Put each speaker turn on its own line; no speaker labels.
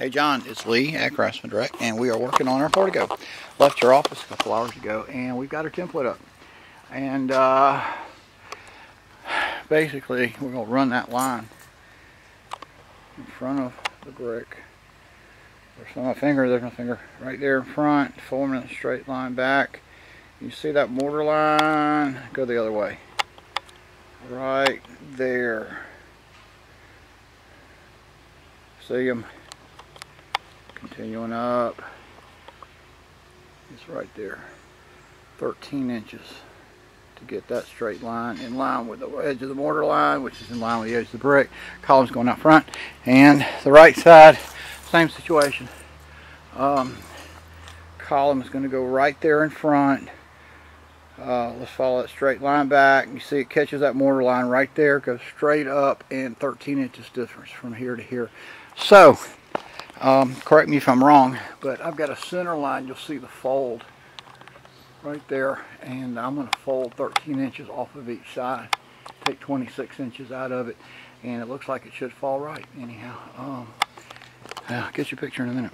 Hey John, it's Lee at Craftsman Direct, and we are working on our Portico. Left your office a couple hours ago, and we've got our template up. And uh, basically, we're going to run that line in front of the brick. There's my finger, there's my finger right there in front, forming a straight line back. You see that mortar line? Go the other way. Right there. See them? Continuing up. It's right there. 13 inches to get that straight line in line with the edge of the mortar line, which is in line with the edge of the brick. Columns going out front. And the right side, same situation. Um, column is going to go right there in front. Uh, let's follow that straight line back. You see it catches that mortar line right there, goes straight up and 13 inches difference from here to here. So, um, correct me if I'm wrong, but I've got a center line. You'll see the fold right there. And I'm going to fold 13 inches off of each side. Take 26 inches out of it. And it looks like it should fall right anyhow. Um, I'll get you a picture in a minute.